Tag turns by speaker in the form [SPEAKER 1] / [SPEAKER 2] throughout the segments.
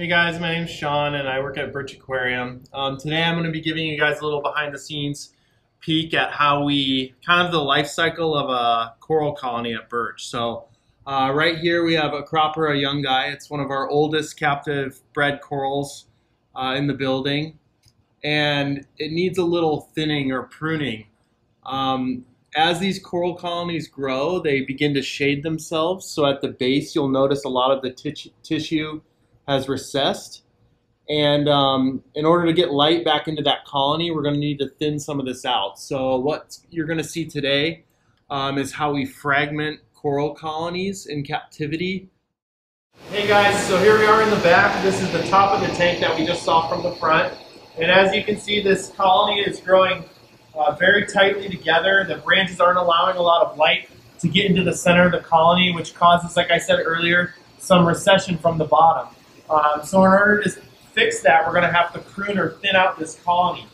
[SPEAKER 1] Hey guys, my name's Sean and I work at Birch Aquarium. Um, today I'm going to be giving you guys a little behind the scenes peek at how we, kind of the life cycle of a coral colony at Birch. So uh, right here we have Acropora, a young guy. It's one of our oldest captive bred corals uh, in the building and it needs a little thinning or pruning. Um, as these coral colonies grow, they begin to shade themselves. So at the base, you'll notice a lot of the tissue has recessed. And um, in order to get light back into that colony, we're going to need to thin some of this out. So what you're going to see today um, is how we fragment coral colonies in captivity. Hey guys, so here we are in the back. This is the top of the tank that we just saw from the front. And as you can see, this colony is growing uh, very tightly together. The branches aren't allowing a lot of light to get into the center of the colony, which causes, like I said earlier, some recession from the bottom. Um, so in order to fix that, we're going to have to prune or thin out this colony.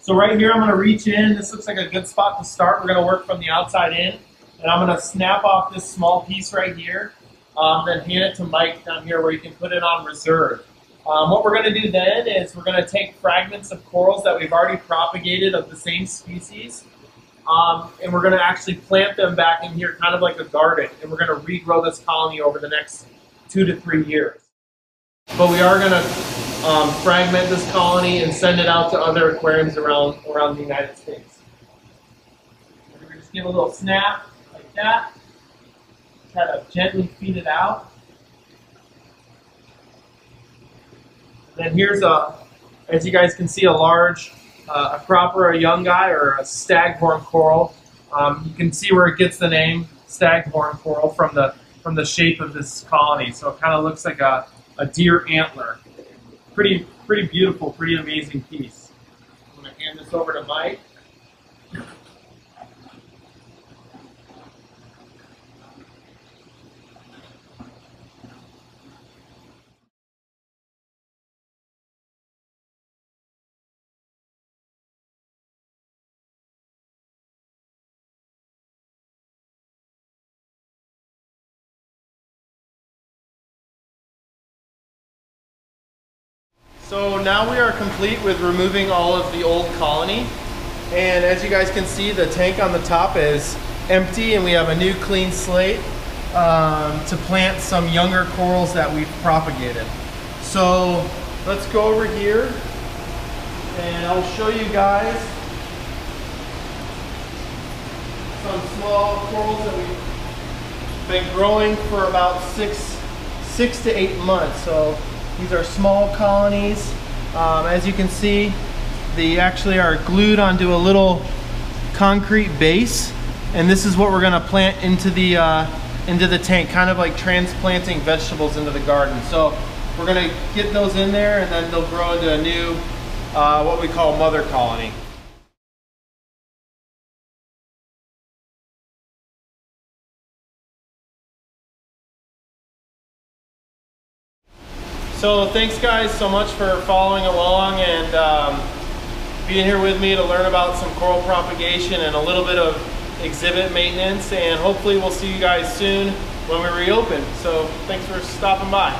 [SPEAKER 1] So right here, I'm going to reach in. This looks like a good spot to start. We're going to work from the outside in. And I'm going to snap off this small piece right here, um, then hand it to Mike down here where you can put it on reserve. Um, what we're going to do then is we're going to take fragments of corals that we've already propagated of the same species, um, and we're going to actually plant them back in here kind of like a garden, and we're going to regrow this colony over the next two to three years. But we are going to um, fragment this colony and send it out to other aquariums around, around the United States. We're going to just give a little snap like that, kind of gently feed it out. then here's a, as you guys can see, a large uh, young guy or a staghorn coral. Um, you can see where it gets the name staghorn coral from the from the shape of this colony. So it kind of looks like a, a deer antler. Pretty pretty beautiful, pretty amazing piece. I'm going to hand this over to Mike. So now we are complete with removing all of the old colony. And as you guys can see, the tank on the top is empty and we have a new clean slate um, to plant some younger corals that we've propagated. So let's go over here and I'll show you guys some small corals that we've been growing for about six, six to eight months. So these are small colonies. Um, as you can see, they actually are glued onto a little concrete base. And this is what we're gonna plant into the, uh, into the tank, kind of like transplanting vegetables into the garden. So we're gonna get those in there and then they'll grow into a new, uh, what we call mother colony. So thanks guys so much for following along and um, being here with me to learn about some coral propagation and a little bit of exhibit maintenance and hopefully we'll see you guys soon when we reopen. So thanks for stopping by.